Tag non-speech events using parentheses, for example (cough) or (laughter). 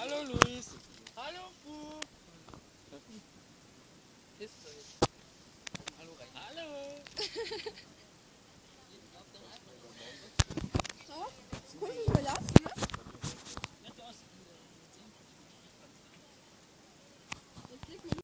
Hallo Luis. Hallo Bu. Ist so jetzt. Hallo rein. (laughs) Hallo.